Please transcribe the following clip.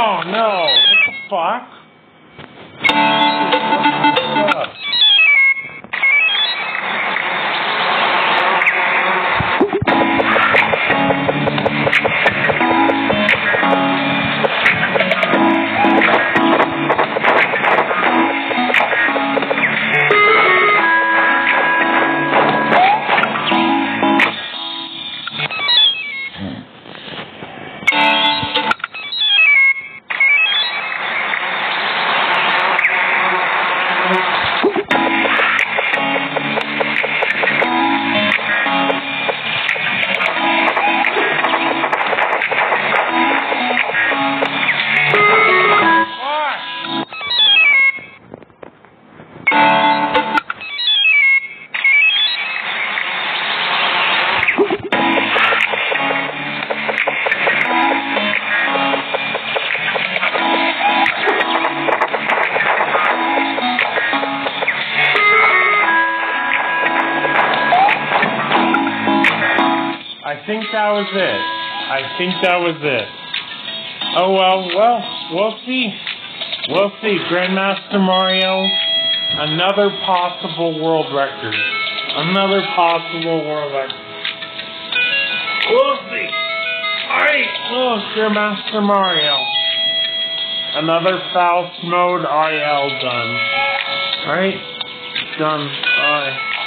Oh no! What the fuck? Christ. I think that was it. I think that was it. Oh well, well, we'll see. We'll see. Grandmaster Mario, another possible world record. Another possible world record. We'll see. Alright, oh, Grandmaster Mario. Another Fowlst mode IL done. Alright, done. Alright.